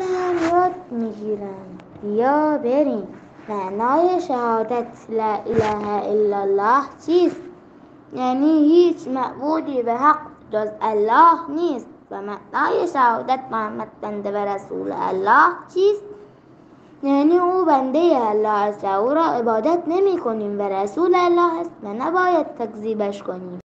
هم یاد می‌گیرن. بیا بریم. معنای شهادت لا اله الا الله چیست؟ یعنی هیچ معبودی به حق جز الله نیست. و معنای شهادت محمد بنده و رسول الله چیست؟ یعنی او بنده الله است و او را عبادت نمی کنیم و رسول الله است و نباید تکذیبش کنیم.